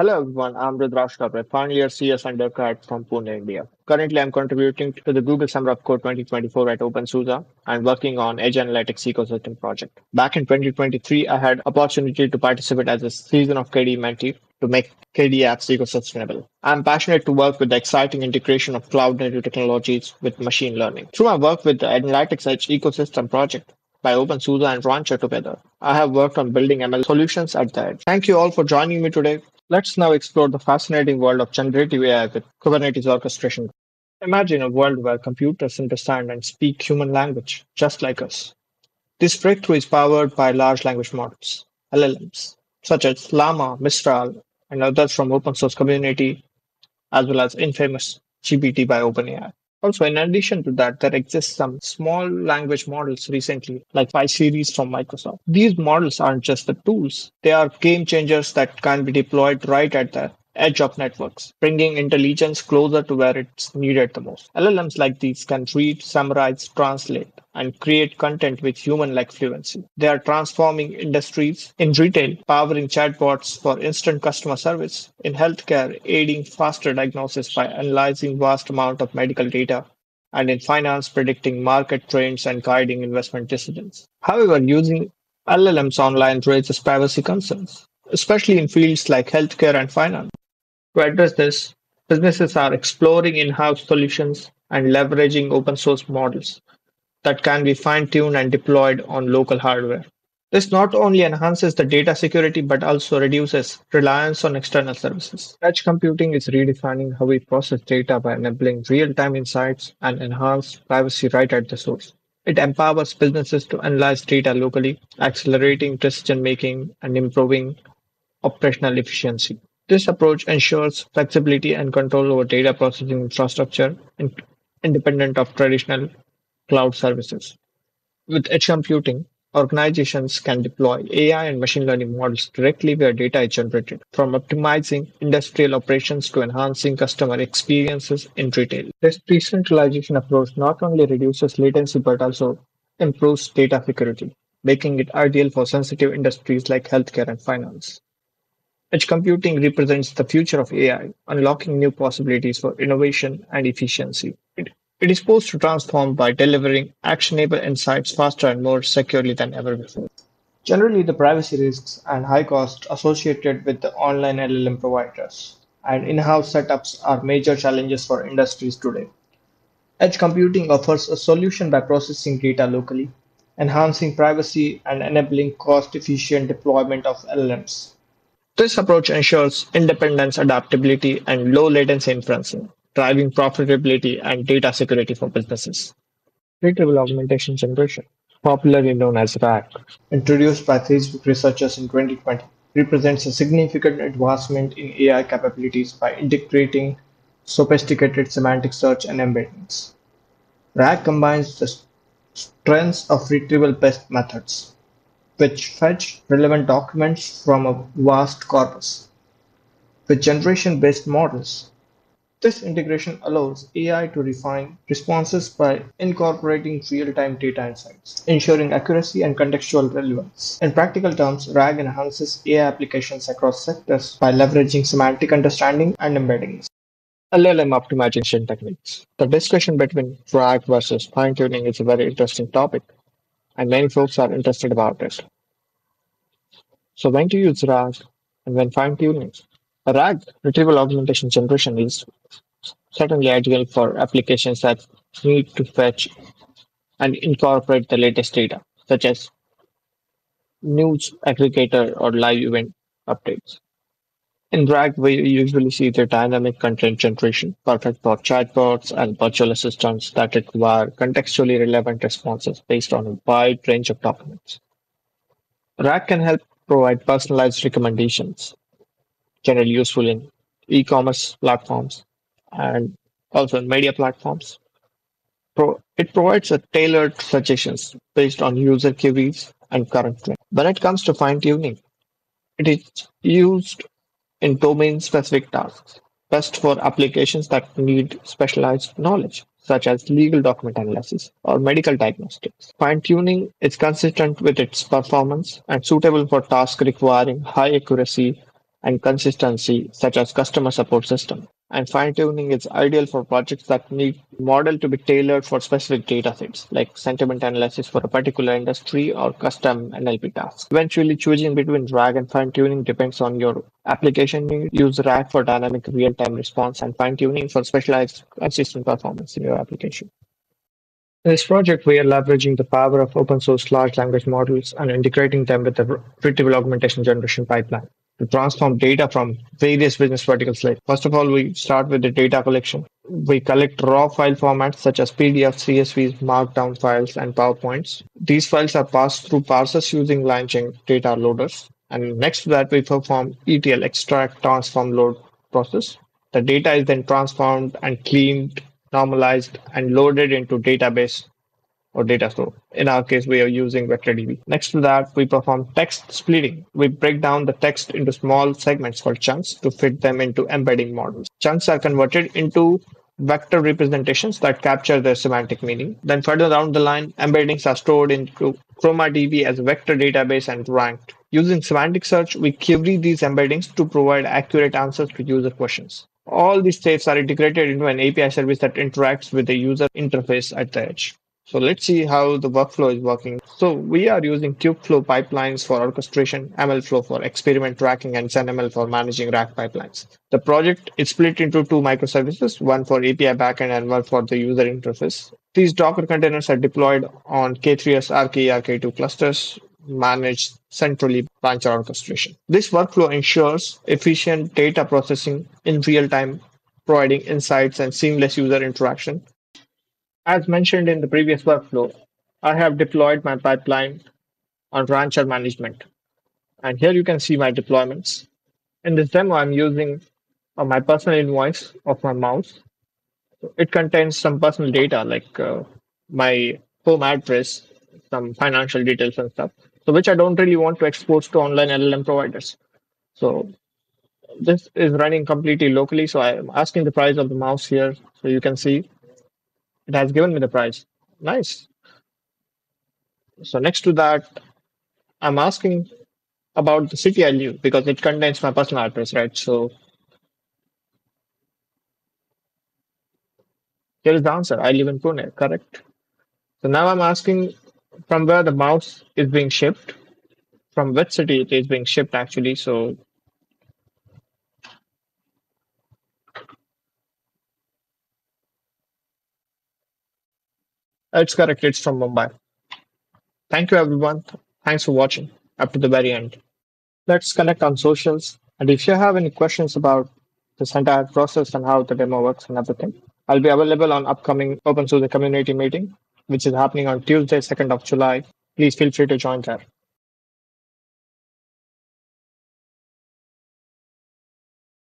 Hello everyone, I'm Rudrash Kapre, final year CS undergrad from Pune, India. Currently, I'm contributing to the Google Summer of Code 2024 at OpenSUSE and working on Edge Analytics ecosystem project. Back in 2023, I had opportunity to participate as a season of KDE mentee to make KDE apps eco-sustainable. I'm passionate to work with the exciting integration of cloud-native technologies with machine learning. Through my work with the Analytics Edge ecosystem project, by OpenSUSE and Rancher together. I have worked on building ML solutions at the edge. Thank you all for joining me today. Let's now explore the fascinating world of generative AI with Kubernetes orchestration. Imagine a world where computers understand and speak human language, just like us. This breakthrough is powered by large language models, LLMs, such as Llama, Mistral, and others from open source community, as well as infamous GPT by OpenAI. Also, in addition to that, there exists some small language models recently, like Phi series from Microsoft. These models aren't just the tools, they are game changers that can be deployed right at the edge of networks, bringing intelligence closer to where it's needed the most. LLMs like these can read, summarize, translate, and create content with human like fluency. They are transforming industries in retail, powering chatbots for instant customer service, in healthcare, aiding faster diagnosis by analyzing vast amount of medical data, and in finance, predicting market trends and guiding investment decisions. However, using LLMs online raises privacy concerns, especially in fields like healthcare and finance. To address this, businesses are exploring in-house solutions and leveraging open source models that can be fine-tuned and deployed on local hardware. This not only enhances the data security but also reduces reliance on external services. Edge computing is redefining how we process data by enabling real-time insights and enhanced privacy right at the source. It empowers businesses to analyze data locally, accelerating decision making and improving operational efficiency. This approach ensures flexibility and control over data processing infrastructure independent of traditional cloud services. With edge computing, organizations can deploy AI and machine learning models directly where data is generated, from optimizing industrial operations to enhancing customer experiences in retail. This decentralization approach not only reduces latency but also improves data security, making it ideal for sensitive industries like healthcare and finance. Edge computing represents the future of AI, unlocking new possibilities for innovation and efficiency. It it is poised to transform by delivering actionable insights faster and more securely than ever before. Generally, the privacy risks and high costs associated with the online LLM providers and in-house setups are major challenges for industries today. Edge computing offers a solution by processing data locally, enhancing privacy and enabling cost-efficient deployment of LLMs. This approach ensures independence, adaptability, and low latency inferencing driving profitability and data security for businesses. Retrieval augmentation generation, popularly known as RAG, introduced by Facebook researchers in 2020, represents a significant advancement in AI capabilities by integrating sophisticated semantic search and embeddings. RAG combines the strengths of retrieval-based methods, which fetch relevant documents from a vast corpus, with generation-based models this integration allows AI to refine responses by incorporating real-time data insights, ensuring accuracy and contextual relevance. In practical terms, RAG enhances AI applications across sectors by leveraging semantic understanding and embeddings. LLM optimization techniques. The discussion between RAG versus fine-tuning is a very interesting topic, and many folks are interested about it. So when to use RAG and when fine-tuning? RAG, retrieval augmentation generation, is certainly ideal for applications that need to fetch and incorporate the latest data, such as news aggregator or live event updates. In RAG, we usually see the dynamic content generation, perfect for chatbots and virtual assistants that require contextually relevant responses based on a wide range of documents. RAG can help provide personalized recommendations generally useful in e-commerce platforms and also in media platforms. It provides a tailored suggestions based on user queries and current trends. When it comes to fine tuning, it is used in domain specific tasks, best for applications that need specialized knowledge, such as legal document analysis or medical diagnostics. Fine tuning is consistent with its performance and suitable for tasks requiring high accuracy and consistency, such as customer support system. And fine-tuning is ideal for projects that need model to be tailored for specific data sets, like sentiment analysis for a particular industry or custom NLP tasks. Eventually, choosing between RAG and fine-tuning depends on your application need. Use RAG for dynamic real-time response and fine-tuning for specialized consistent performance in your application. In this project, we are leveraging the power of open source large language models and integrating them with the retrieval augmentation generation pipeline to transform data from various business verticals. Like first of all, we start with the data collection. We collect raw file formats such as PDF, CSVs, Markdown files, and PowerPoints. These files are passed through parsers using LangChain data loaders. And next to that, we perform ETL extract, transform, load process. The data is then transformed and cleaned, normalized, and loaded into database or data store. In our case, we are using VectorDB. Next to that, we perform text splitting. We break down the text into small segments called chunks to fit them into embedding models. Chunks are converted into vector representations that capture their semantic meaning. Then further down the line, embeddings are stored into ChromaDB as a vector database and ranked. Using semantic search, we query these embeddings to provide accurate answers to user questions. All these states are integrated into an API service that interacts with the user interface at the edge. So let's see how the workflow is working. So we are using Kubeflow pipelines for orchestration, MLflow for experiment tracking, and ZenML for managing RAG pipelines. The project is split into two microservices, one for API backend and one for the user interface. These Docker containers are deployed on K3s RKE RKE2 clusters managed centrally branch orchestration. This workflow ensures efficient data processing in real time, providing insights and seamless user interaction as mentioned in the previous workflow, I have deployed my pipeline on Rancher management. And here you can see my deployments. In this demo, I'm using uh, my personal invoice of my mouse. It contains some personal data like uh, my home address, some financial details and stuff. So which I don't really want to expose to online LLM providers. So this is running completely locally. So I'm asking the price of the mouse here. So you can see it has given me the price. Nice. So next to that, I'm asking about the city I live because it contains my personal address, right? So here is the answer. I live in Pune, correct? So now I'm asking from where the mouse is being shipped, from which city it is being shipped actually. So It's correct. It's from Mumbai. Thank you, everyone. Thanks for watching up to the very end. Let's connect on socials. And if you have any questions about this entire process and how the demo works and everything, I'll be available on upcoming Open Source community meeting, which is happening on Tuesday, 2nd of July. Please feel free to join there.